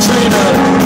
Katrina.